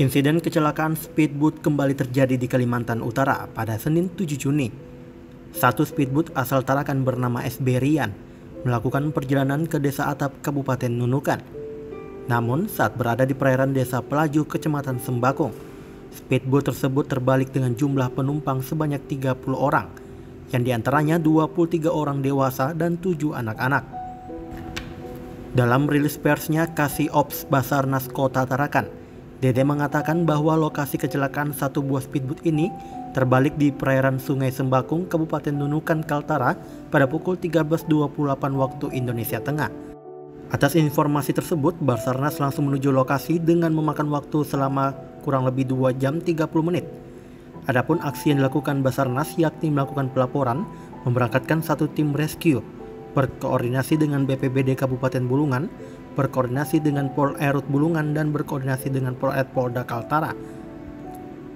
Insiden kecelakaan speedboat kembali terjadi di Kalimantan Utara pada Senin 7 Juni. Satu speedboat asal Tarakan bernama SB Rian melakukan perjalanan ke Desa Atap, Kabupaten Nunukan. Namun saat berada di perairan Desa Pelaju, Kecamatan Sembakung, speedboat tersebut terbalik dengan jumlah penumpang sebanyak 30 orang, yang di antaranya 23 orang dewasa dan 7 anak-anak. Dalam rilis persnya Kasih Ops Basarnas Kota Tarakan, Dede mengatakan bahwa lokasi kecelakaan satu buah speedboat ini terbalik di perairan Sungai Sembakung, Kabupaten Nunukan, Kaltara pada pukul 13.28 waktu Indonesia Tengah. Atas informasi tersebut, Basarnas langsung menuju lokasi dengan memakan waktu selama kurang lebih 2 jam 30 menit. Adapun aksi yang dilakukan Basarnas yakni melakukan pelaporan, memberangkatkan satu tim rescue, berkoordinasi dengan BPBD Kabupaten Bulungan, berkoordinasi dengan Pol Erut Bulungan dan berkoordinasi dengan Pol Ed Polda Kaltara.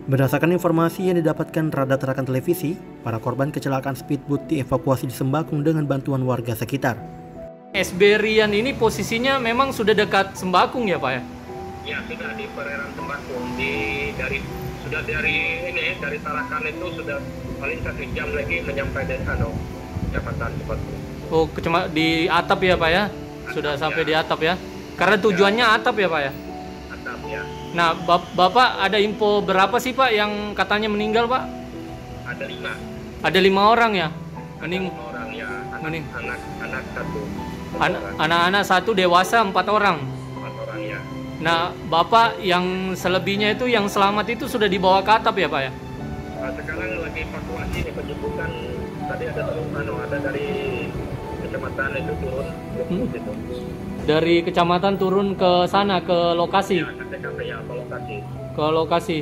Berdasarkan informasi yang didapatkan Radar Terakan Televisi, para korban kecelakaan speedboat dievakuasi di Sembakung dengan bantuan warga sekitar. SB Rian ini posisinya memang sudah dekat Sembakung ya Pak ya? Ya sudah di perairan Sembakung di dari sudah dari ini dari Tarakan itu sudah paling satu jam lagi menyampai di ano Kecamatan Sembakung. Oh, kecema di atap ya Pak ya? Sudah sampai ya. di atap ya? Karena tujuannya atap ya Pak ya? Atap ya. Nah, bap- Bapak ada info berapa sih Pak yang katanya meninggal Pak? Ada lima. Ada lima orang ya? Mening lima orang ya. Anak, Mening. anak anak satu. Anak-anak satu dewasa empat orang. Empat orang ya. Nah, Bapak yang selebihnya itu yang selamat itu sudah dibawa ke atap ya Pak ya? Nah, sekarang lagi evakuasi nih penjemputan tadi ada ano ada dari kecamatan itu turun Hmm. itu. Dari kecamatan turun ke sana ke lokasi, Ya, ke TKP ya ke lokasi. ke lokasi.